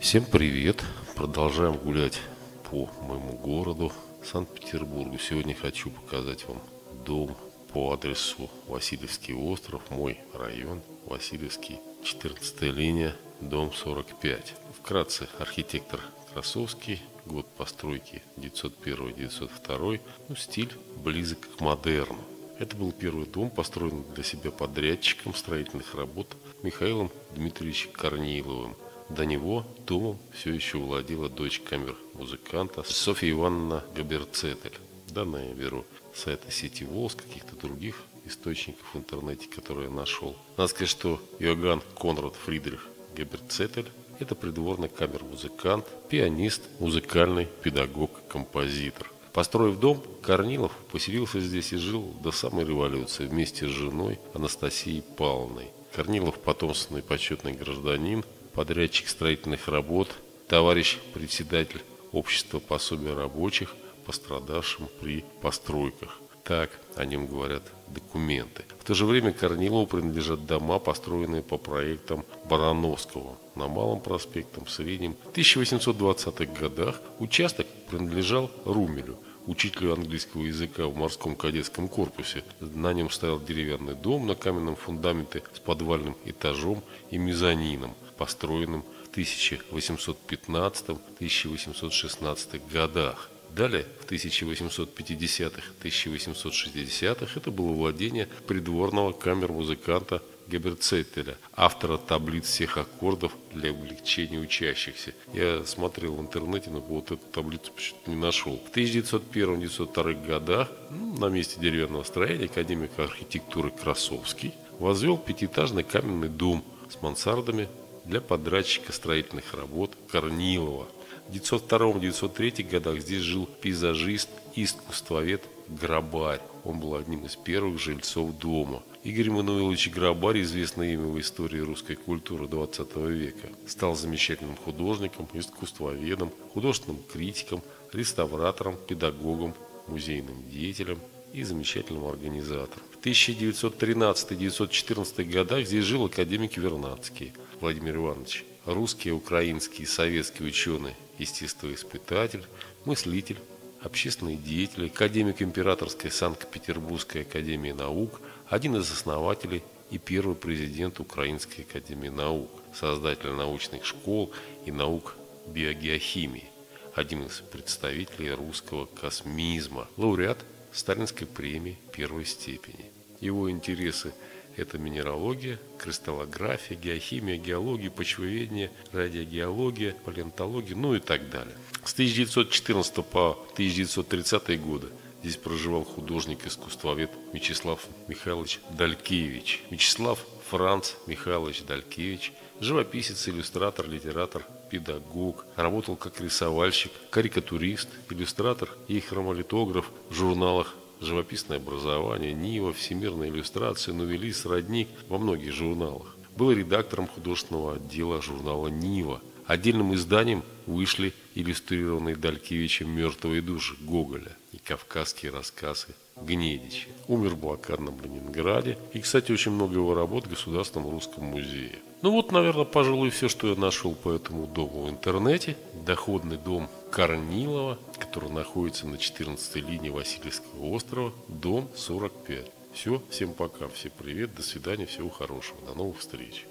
Всем привет! Продолжаем гулять по моему городу Санкт-Петербургу. Сегодня хочу показать вам дом по адресу Васильевский остров, мой район, Васильевский, 14 линия, дом 45. Вкратце, архитектор Красовский, год постройки 901-902, ну, стиль близок к модерну. Это был первый дом, построенный для себя подрядчиком строительных работ Михаилом Дмитриевичем Корниловым – до него домом все еще владела дочь камер-музыканта Софья Ивановна Габерцетель. Данные я беру с сайта сети ВОЛС, каких-то других источников в интернете, которые я нашел. Надо сказать, что Иоганн Конрад Фридрих Габерцетель – это придворный камер-музыкант, пианист, музыкальный педагог, композитор. Построив дом, Корнилов поселился здесь и жил до самой революции вместе с женой Анастасией Павловной. Корнилов – потомственный почетный гражданин, подрядчик строительных работ, товарищ председатель общества пособия рабочих, пострадавшим при постройках. Так о нем говорят документы. В то же время Корнилову принадлежат дома, построенные по проектам Барановского на Малом проспекте, в Среднем. В 1820-х годах участок принадлежал Румелю, учителю английского языка в морском кадетском корпусе. На нем стоял деревянный дом на каменном фундаменте с подвальным этажом и мезонином – построенным в 1815-1816 годах. Далее, в 1850-1860-х это было владение придворного камер-музыканта Геберцеттеля, автора таблиц всех аккордов для облегчения учащихся. Я смотрел в интернете, но вот эту таблицу почему-то не нашел. В 1901-1902 годах ну, на месте деревянного строения академик архитектуры Красовский возвел пятиэтажный каменный дом с мансардами для подрядчика строительных работ Корнилова. В 1902-1903 годах здесь жил пейзажист искусствовед Грабарь. Он был одним из первых жильцов дома. Игорь Мануилович Грабарь, известное имя в истории русской культуры 20 века, стал замечательным художником, искусствоведом, художественным критиком, реставратором, педагогом, музейным деятелем и замечательным организатором. В 1913-1914 годах здесь жил академик Вернадский – Владимир Иванович, русский, украинский, советский ученый, естествоиспытатель, мыслитель, общественный деятель, академик Императорской Санкт-Петербургской академии наук, один из основателей и первый президент Украинской академии наук, создатель научных школ и наук биогеохимии, один из представителей русского космизма, лауреат Сталинской премии первой степени. Его интересы – это минералогия, кристаллография, геохимия, геология, почвоведение, радиогеология, палеонтология, ну и так далее. С 1914 по 1930 годы здесь проживал художник-искусствовед Вячеслав Михайлович Далькевич. Вячеслав Франц Михайлович Далькевич, живописец, иллюстратор, литератор, педагог, работал как рисовальщик, карикатурист, иллюстратор и хромолитограф в журналах живописное образование, Нива, всемирная иллюстрация, новелист, родник во многих журналах. Был редактором художественного отдела журнала «Нива». Отдельным изданием вышли иллюстрированные Далькевичем «Мертвые души» Гоголя кавказские рассказы Гнедича. Умер в блокадном Ленинграде. И, кстати, очень много его работ в Государственном русском музее. Ну вот, наверное, пожалуй, все, что я нашел по этому дому в интернете. Доходный дом Корнилова, который находится на 14 линии Васильевского острова, дом 45. Все, всем пока, всем привет, до свидания, всего хорошего, до новых встреч.